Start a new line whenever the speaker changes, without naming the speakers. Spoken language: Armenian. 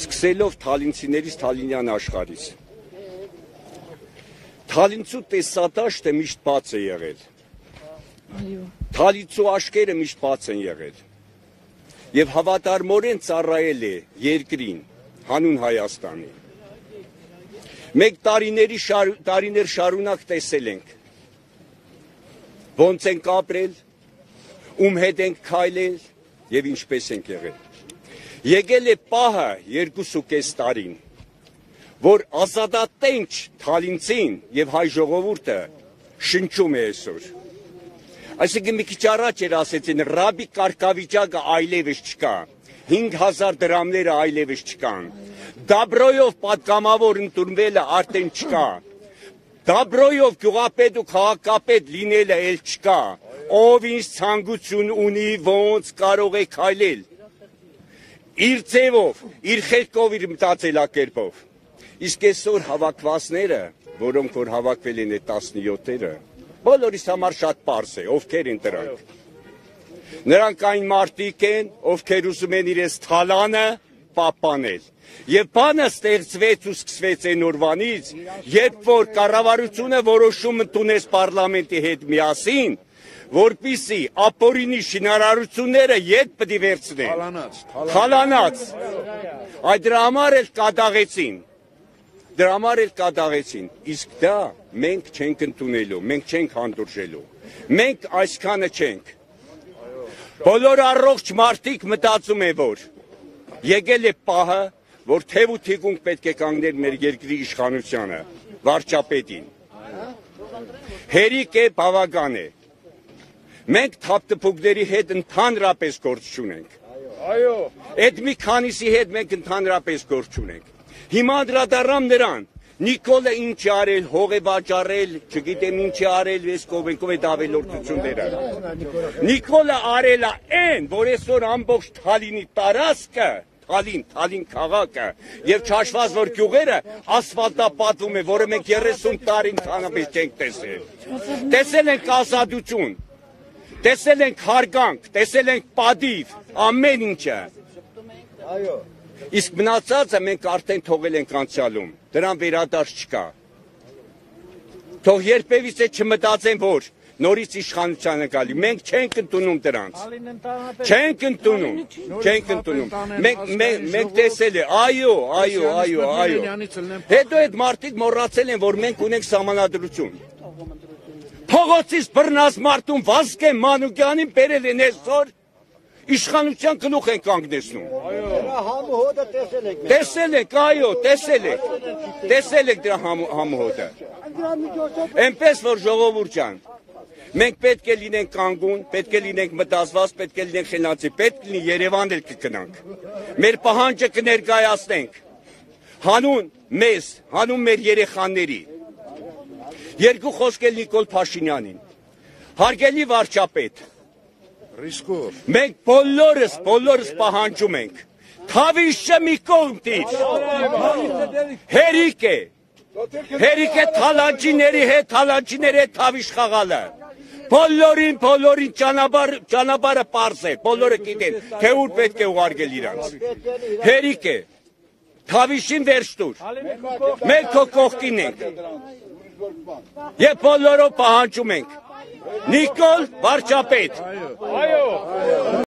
սկսելով թալինցիներից թալինյան աշխարից։ Թալինցու տեսադաշտը միշտ բաց է եղել։ Թալիցու աշկերը միշտ բաց են եղել։ Եվ հավատարմորեն ծառայել է երկրին, հանուն Հայաստանի։ Մեկ տարիների շար, տարիներ շարունակ տեսել ենք ոնց ենք ապրել, ում հետ ենք քայլել եւ ինչպես ենք եղել։ Եկել է պահը երկուսուկես տարին, որ ազատատենչ թալինցին եւ հայ ժողովուրդը շնչում է այսօր։ Այսինքն մի քիչ առաջ էր ասեցին ռաբի կարգավիճակը այլևս չկա։ 5000 դրամները այլևս չկան։ Դաբրոյով պատգամավոր ընդունվելը արդեն չկա։ Դաբրոյով գյուղապետ ու քաղաքապետ լինելը էլ չկա։ Ով ինչ ցանկություն ունի, ոնց կարող է քայլել իր ձևով, իր խելքով, իր մտածելակերպով։ Իսկ այսօր հավաքվածները, որոնք որ հավաքվել են այդ 17-երը, բոլորիս համար շատ པարս է, ովքեր են դրանք։ Նրանք այն մարդիկ են, ովքեր ուզում են իրենց թալանը պապանել։ Եվ բանը ստեղծվեց ու սկսվեց այն օրվանից, երբ որ կառավարությունը որոշում ընդունեց parlamenti հետ միասին, որպիսի ապորինի շինարարությունները ետ պտի վերցնեն։
Խալանած,
Խալանած։ Այդ դրա համար էլ կադաղեցին։ Դրա համար էլ կադաղեցին։ Իսկ դա մենք չենք ընդունելու, մենք չենք հանդուրժելու։ Մենք այսքանը չենք։ Բոլոր առողջ մարդիկ մտածում են, որ եկել է պահը, որ թև ու թիկունք պետք է կանգներ մեր երկրի իշխանությանը, վարչապետին։ Հերիք է բավական է։ Մենք թափտփուկների հետ ընդհանրապես գործ չունենք։
Այո,
Այդ մի քանիսի հետ մենք ընդհանրապես գործ չունենք։ Հիմա անդրադառնամ նրան։ Նիկոլը ինչ արել, հող է վաճառել, չգիտեմ ինչ արել, ես կովենկով այդ ավելորդությունները։ Նիկոլը արել է այն, որ այսօր ամբողջ Թալինի տարածքը Թալին, Թալին քաղաքը եւ չաշված որ գյուղերը ասֆալտապատվում է, որը մենք 30 տարի ընդհանրապես չենք տեսել։ Տեսել ենք ազատություն, Տեսել ենք հարգանք, տեսել ենք падիվ, ամեն ինչը։
Այո։
Իսկ մնացածը մենք արդեն թողել ենք անցյալում։ Դրան վերադարձ չկա։ Թող երբևիցե չմտածեն, որ նորից իշխանության են գալի։ Մենք չենք ընդունում դրանց։ Չենք ընդունում։ Չենք ընդունում։ Մենք մենք տեսել է, այո, այո, այո, այո։ Հետո այդ մարդիկ մոռացել են, որ մենք ունենք համանadrություն։ Փողոցից բռնած մարդուն Վազգեն Մանուկյանին բերել են այսօր իշխանության գլուխ են կանգնեցնում։
Դրա համը հոդը տեսել եք
Տեսել եք, այո, տեսել եք։ Տեսել եք դրա համ- համոհոտը։
Դրա միջոցով
Էնպես որ ժողովուրդ ջան, մենք պետք է լինենք կանգուն, պետք է լինենք մտածված, պետք է լինենք խելացի, պետք լինի Երևան էլ կգնանք։ Մեր պահանջը կներկայացնենք։ Հանուն մեզ, հանուն մեր երեխաների։ Երկու խոսք էլ Նիկոլ Փաշինյանին։ Հարգելի վարչապետ,
ռիսկով։
մենք բոլորս, բոլորս պահանջում ենք։ Թավիշը մի կողմ տիր։ Հերիք է։ Հերիք է թալանջիների հետ, թալանջիների հետ թավիշ խաղալը։ Բոլորին, բոլորին ճանապարհ ճանապարհը པարզ է, բոլորը գիտեն, թե ուր պետք է ուղարկել իրանց։ Հերիք է։ Թավիշին վերջ տուր։ Մենք քո կողքին ենք։ Եվ բոլորով պահանջում ենք։ Նիկոլ վարչապետ։